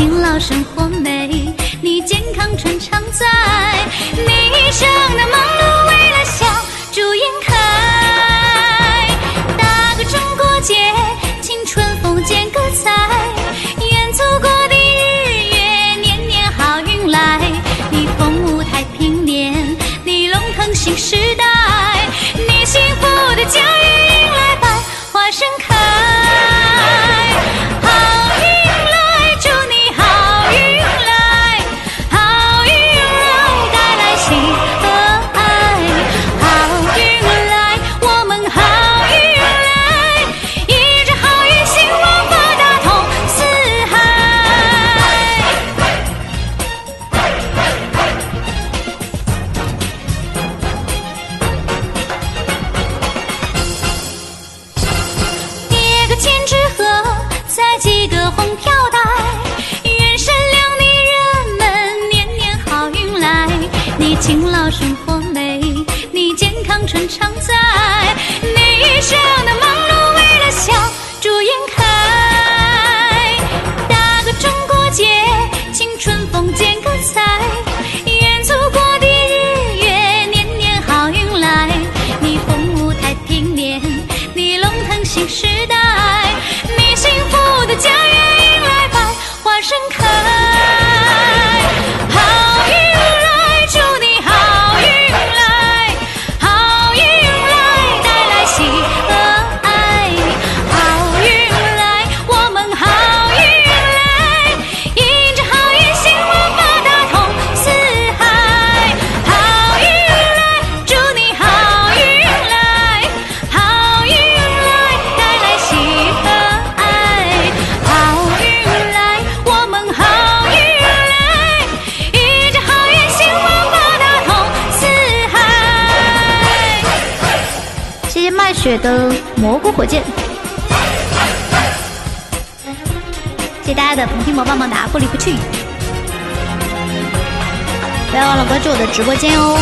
勤劳生活美，你健康春常在，你一生的忙碌为了笑，祝颜开。打个中国结，庆春风剪个彩，愿祖国的日月年年好运来。你风舞太平年，你龙腾新时代。你幸福的家园迎来百花盛开。勤劳生活美，你健康春常在，你一雪的蘑菇火箭，谢谢大家的红心魔棒棒哒，不离不弃，不要忘了关注我的直播间哦。